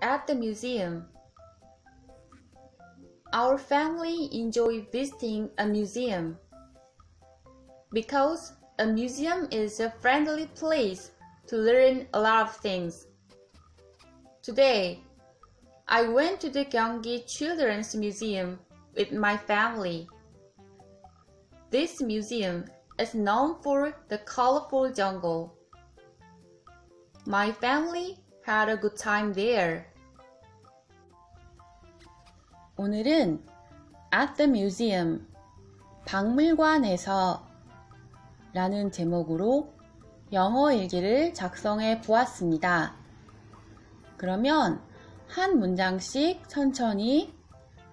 at the museum. Our family enjoy visiting a museum because a museum is a friendly place to learn a lot of things. Today, I went to the Gyeonggi Children's Museum with my family. This museum is known for the colorful jungle. My family had a good time there. 오늘은 At the Museum, 박물관에서 라는 제목으로 영어 일기를 작성해 보았습니다. 그러면 한 문장씩 천천히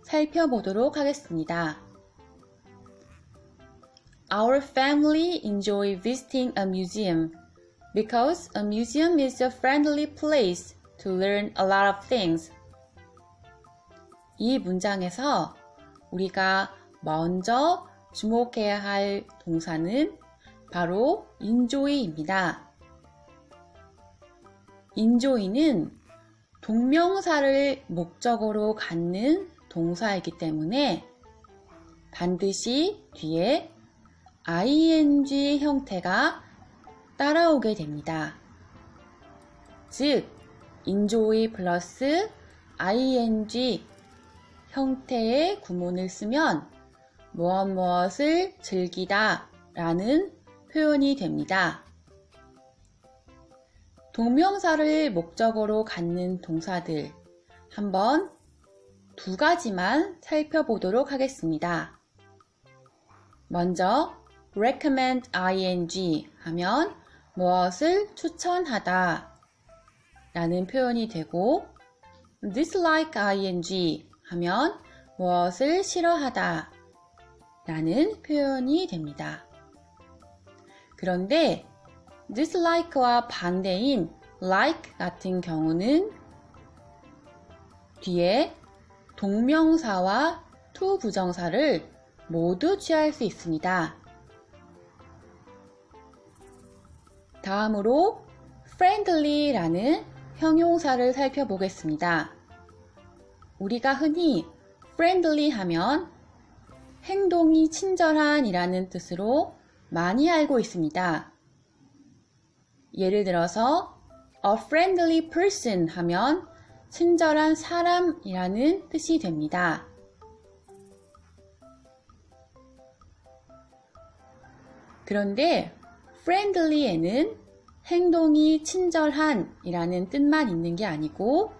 살펴보도록 하겠습니다. Our family enjoy visiting a museum because a museum is a friendly place to learn a lot of things. 이 문장에서 우리가 먼저 주목해야 할 동사는 바로 enjoy입니다. enjoy는 동명사를 목적으로 갖는 동사이기 때문에 반드시 뒤에 ing 형태가 따라오게 됩니다. 즉, enjoy 플러스 ing 형태의 구문을 쓰면 무엇 무엇을 즐기다 라는 표현이 됩니다. 동명사를 목적으로 갖는 동사들 한번 두 가지만 살펴보도록 하겠습니다. 먼저 recommend ing 하면 무엇을 추천하다 라는 표현이 되고 dislike ing 하면 무엇을 싫어하다 라는 표현이 됩니다. 그런데 dislike와 반대인 like 같은 경우는 뒤에 동명사와 to 부정사를 모두 취할 수 있습니다. 다음으로 friendly라는 형용사를 살펴보겠습니다. 우리가 흔히 friendly 하면 행동이 친절한 이라는 뜻으로 많이 알고 있습니다. 예를 들어서 a friendly person 하면 친절한 사람이라는 뜻이 됩니다. 그런데 friendly에는 행동이 친절한 이라는 뜻만 있는 게 아니고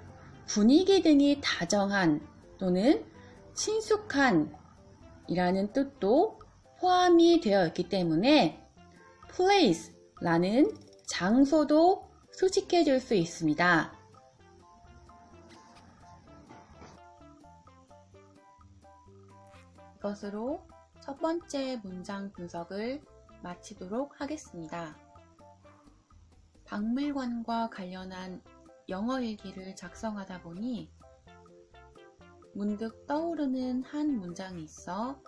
분위기 등이 다정한 또는 친숙한 이라는 뜻도 포함이 되어 있기 때문에 place라는 장소도 수식해 줄 수 있습니다. 이것으로 첫 번째 문장 분석을 마치도록 하겠습니다. 박물관과 관련한 영어 일기를 작성하다 보니 문득 떠오르는 한 문장이 있어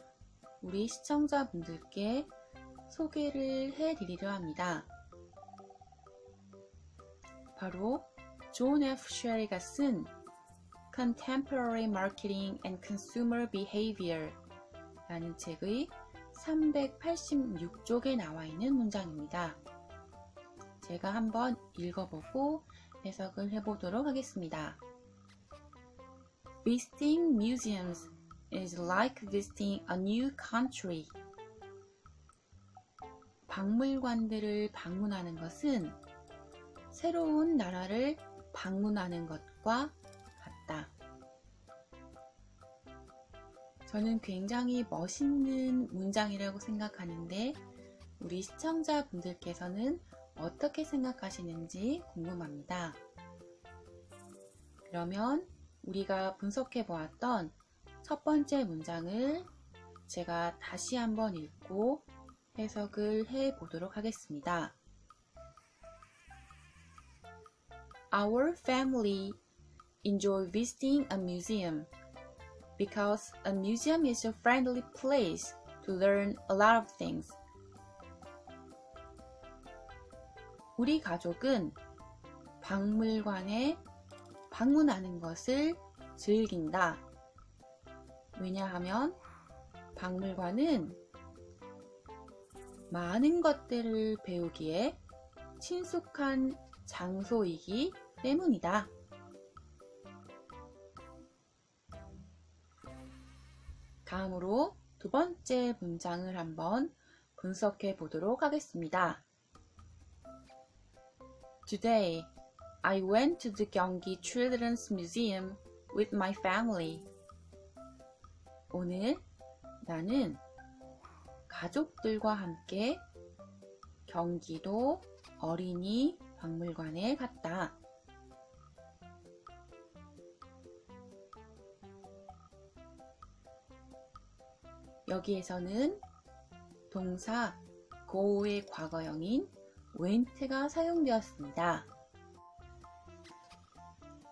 우리 시청자분들께 소개를 해드리려 합니다. 바로 존 F. 쉐리가 쓴 Contemporary Marketing and Consumer Behavior 라는 책의 386쪽에 나와 있는 문장입니다. 제가 한번 읽어보고 해석을 해보도록 하겠습니다. Visiting museums is like visiting a new country. 박물관들을 방문하는 것은 새로운 나라를 방문하는 것과 저는 굉장히 멋있는 문장이라고 생각하는데 우리 시청자분들께서는 어떻게 생각하시는지 궁금합니다. 그러면 우리가 분석해 보았던 첫 번째 문장을 제가 다시 한번 읽고 해석을 해 보도록 하겠습니다. Our family enjoy visiting a museum because a museum is a friendly place to learn a lot of things. 우리 가족은 박물관에 방문하는 것을 즐긴다. 왜냐하면 박물관은 많은 것들을 배우기에 친숙한 장소이기 때문이다. 다음으로 두 번째 문장을 한번 분석해 보도록 하겠습니다. Today, I went to the Gyeonggi Children's Museum with my family. 오늘 나는 가족들과 함께 경기도 어린이 박물관에 갔다. 여기에서는 동사 go의 과거형인 went가 사용되었습니다.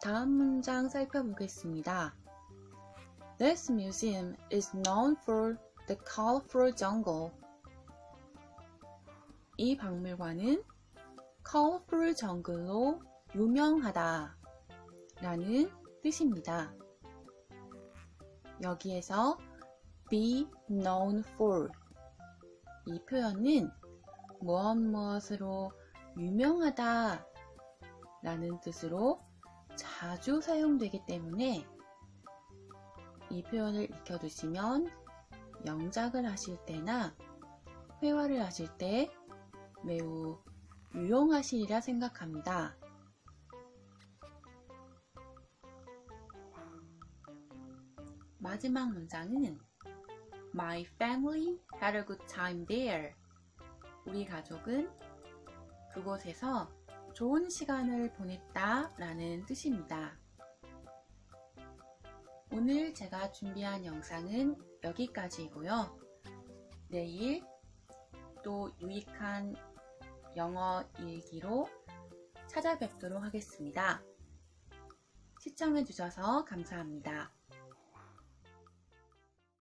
다음 문장 살펴보겠습니다. This museum is known for the colorful jungle. 이 박물관은 colorful jungle로 유명하다 라는 뜻입니다. 여기에서 be known for 이 표현은 무엇 무엇으로 유명하다 라는 뜻으로 자주 사용되기 때문에 이 표현을 익혀두시면 영작을 하실 때나 회화를 하실 때 매우 유용하시리라 생각합니다. 마지막 문장은 My family had a good time there. 우리 가족은 그곳에서 좋은 시간을 보냈다 라는 뜻입니다. 오늘 제가 준비한 영상은 여기까지이고요. 내일 또 유익한 영어 일기로 찾아뵙도록 하겠습니다. 시청해주셔서 감사합니다.